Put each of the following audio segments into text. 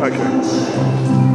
Okay.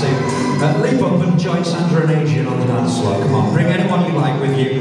To uh, leap up and join Sandra and Adrian on the dance floor. Come on, bring anyone you like with you.